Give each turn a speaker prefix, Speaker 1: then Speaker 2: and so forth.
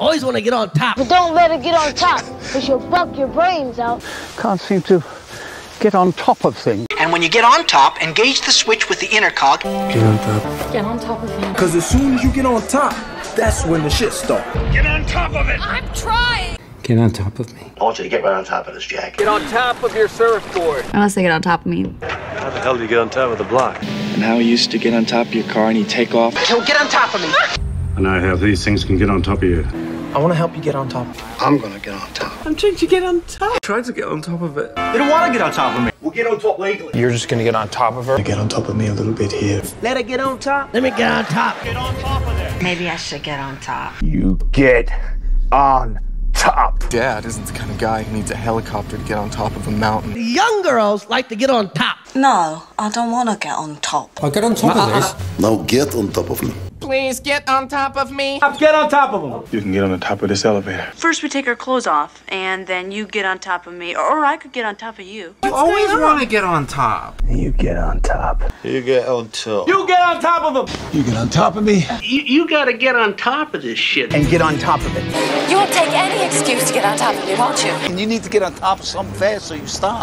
Speaker 1: Always want to get on top.
Speaker 2: But don't let it get on top, because you'll buck your brains out.
Speaker 3: Can't seem to get on top of things.
Speaker 4: And when you get on top, engage the switch with the intercog.
Speaker 5: Get on top.
Speaker 2: Get on top of him.
Speaker 5: Because as soon as you get on top, that's when the shit starts.
Speaker 6: Get on top of it.
Speaker 2: I'm trying.
Speaker 5: Get on top of me.
Speaker 6: I want you to get right on top of this, Jack.
Speaker 1: Get on top of your surfboard.
Speaker 7: Unless they get on top of me.
Speaker 8: How the hell do you get on top of the block?
Speaker 9: And how you used to get on top of your car and you take off.
Speaker 4: So get on top of me.
Speaker 8: And I have these things can get on top of you.
Speaker 5: I want to help you get on top.
Speaker 6: I'm gonna get on top.
Speaker 5: I'm trying to get on top. Trying to get on top of it.
Speaker 6: They don't want to get on top of me. We'll get on top legally.
Speaker 9: You're just gonna get on top of her?
Speaker 3: Get on top of me a little bit here.
Speaker 1: Let it get on top. Let me get on top.
Speaker 6: Get on top of there.
Speaker 7: Maybe I should get on top.
Speaker 3: You get on top.
Speaker 9: Dad isn't the kind of guy who needs a helicopter to get on top of a mountain.
Speaker 1: Young girls like to get on top.
Speaker 7: No, I don't want to get on top.
Speaker 5: I'll get on top of this.
Speaker 10: Now get on top of me.
Speaker 7: Please get on top of me.
Speaker 1: Get on top of them.
Speaker 8: You can get on the top of this elevator.
Speaker 11: First, we take our clothes off, and then you get on top of me, or I could get on top of you.
Speaker 5: You always want to get on top.
Speaker 3: You get on top.
Speaker 6: You get on top.
Speaker 1: You get on top of them.
Speaker 3: You get on top of me
Speaker 1: You, you got to get on top of this shit.
Speaker 3: and get on top of it.
Speaker 2: You'll take any excuse to get on top of me, won't you?
Speaker 3: And you need to get on top of something fast so you stop.